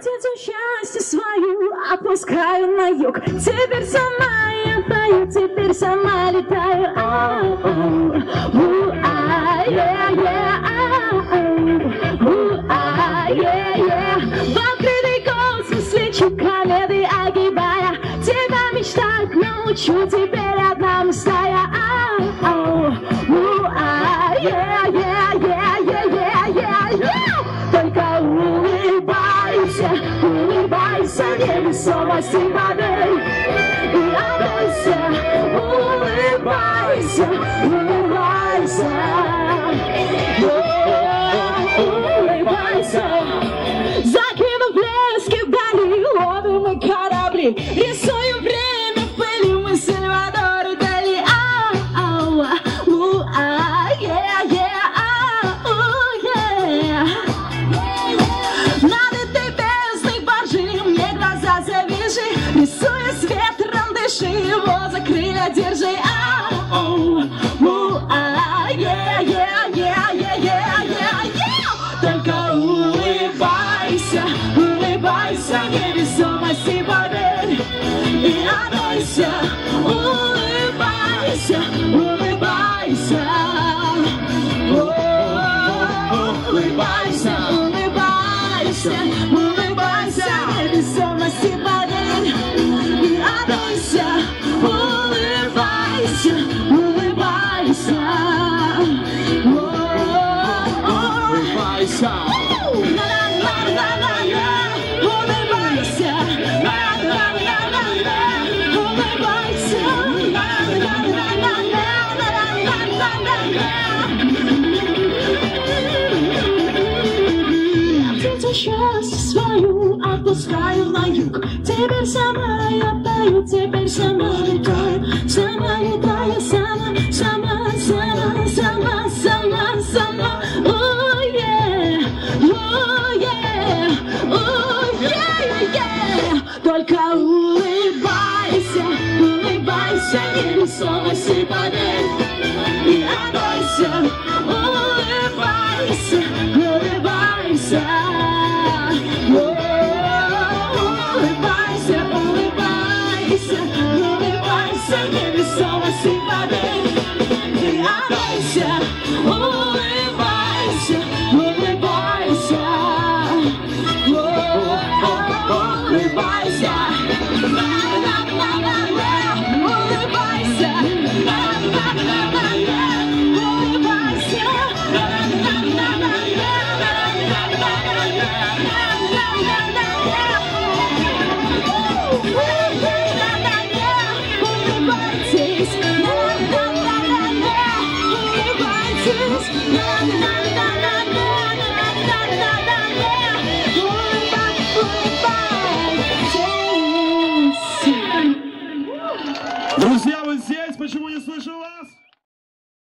птицу счастье свою опускаю на юг. Теперь сама я пою, теперь сама летаю. В открытый космос лечу кометы, огибая. Тебя мечтать научу, теперь одна мечта я. Ау, у, а, е, е, улыбайся, улыбайся, невесомости модель. И радуйся, улыбайся, улыбайся. О, Улыбайся. Рисуя с ветром, дыши, его за крылья держи. Только улыбайся, улыбайся, невесомости модель. И радуйся, улыбайся, Улыбайся, улыбайся, улыбайся, улыбайся, улыбайся. О, Улыбайся. на-на-на-на-на-на. Улыбайся, на-на-на-на-на. Улыбайся, отпускаю на юг. Теперь сама я пою, теперь сама летаю, сама летаю, сама, сама, сама, сама, сама, сама. О, е, о, е, о, е. Только улыбайся, улыбайся, невесомости модель. И радуйся, улыбайся, улыбайся. Радуйся, улыбайся, улыбайся. О, Улыбайся. Друзья, вы здесь? Почему не слышу вас?